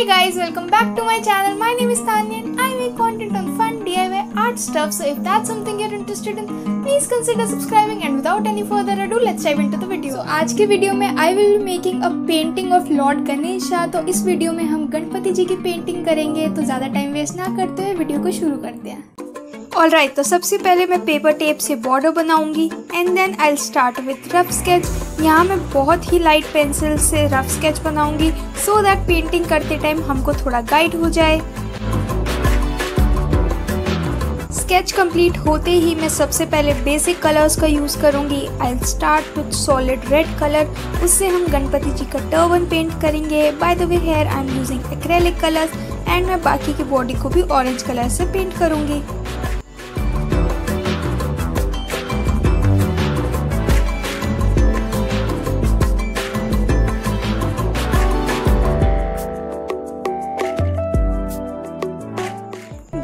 Hi guys, welcome back to my channel. My name is Tanya and I make content on fun DIY art stuff. So if that's something you're interested in, please consider subscribing and without any further ado, let's dive into the video. So आज के video में I will be making a painting of Lord Ganesha. तो इस video में हम गणपति जी की painting करेंगे तो ज़्यादा टाइम वेस्ट ना करते हुए वीडियो को शुरू करते हैं ऑल राइट तो सबसे पहले मैं पेपर टेप से बॉर्डर बनाऊँगी and then I start with rough sketch यहाँ मैं बहुत ही लाइट पेंसिल से रफ स्केच बनाऊँगी सो दैट पेंटिंग करते टाइम हमको थोड़ा गाइड हो जाए। स्केच कंप्लीट होते ही मैं सबसे पहले बेसिक कलर्स का यूज़ करूँगी। I start with solid red colour उससे हम गणपति जी का टर्बन पेंट करेंगे। By the way here I am using acrylic colours and मैं बाकी की बॉडी को भी ऑरेंज कलर से पेंट करूँगी।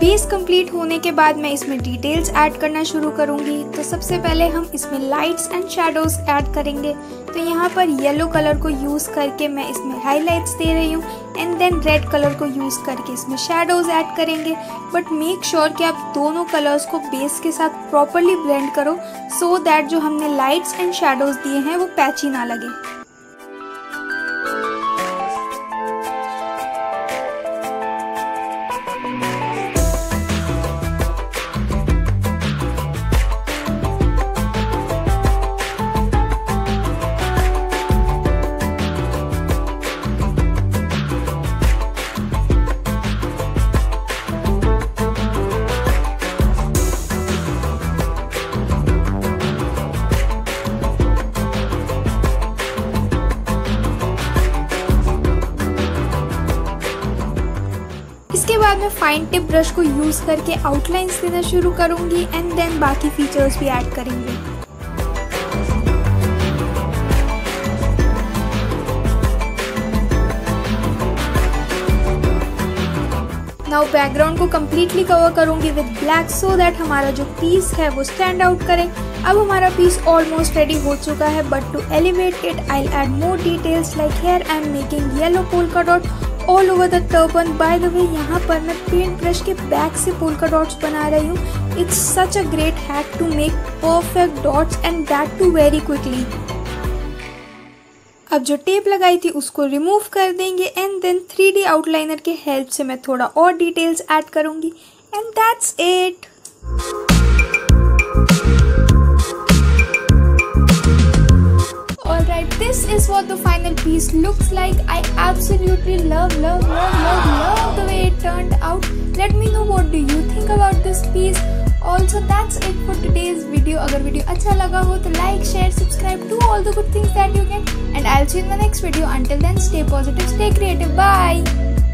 बेस कंप्लीट होने के बाद मैं इसमें डिटेल्स ऐड करना शुरू करूँगी। तो सबसे पहले हम इसमें लाइट्स एंड शेडोज ऐड करेंगे। तो यहाँ पर येलो कलर को यूज़ करके मैं इसमें हाइलाइट्स दे रही हूँ एंड देन रेड कलर को यूज़ करके इसमें शेडोज ऐड करेंगे। बट मेक श्योर कि आप दोनों कलर्स को बेस के साथ प्रॉपरली ब्लेंड करो सो so दैट जो हमने लाइट्स एंड शेडोज दिए हैं वो पैची ना लगे। इसके बाद मैं फाइन टिप ब्रश को यूज़ करके आउटलाइंस देना शुरू करूँगी एंड देन बाकी फीचर्स भी ऐड करेंगे। नाउ बैकग्राउंड को कम्प्लीटली कवर करूँगी विद ब्लैक सो दैट हमारा जो पीस है वो स्टैंड आउट करे। अब हमारा पीस ऑलमोस्ट रेडी हो चुका है but to elevate it I add more details like here I am making yellow polka dot all over the turban by the way यहाँ पर मैं पेंट ब्रश के बैक से पोलका डॉट्स बना रही हूँ। It's such a great hack to make perfect dots and that too very quickly अब जो टेप लगाई थी, उसको रिमूव कर देंगे and then three D outliner के हेल्प से मैं थोड़ा और डिटेल्स ऐड करूँगी. And that's it this is what the final piece looks like. I absolutely love, love, love, love, love the way it turned out. Let me know what do you think about this piece. Also, that's it for today's video. अगर video अच्छा लगा हो तो like, share, subscribe, do all the good things that you can. And I'll see you in the next video. Until then, stay positive, stay creative. Bye.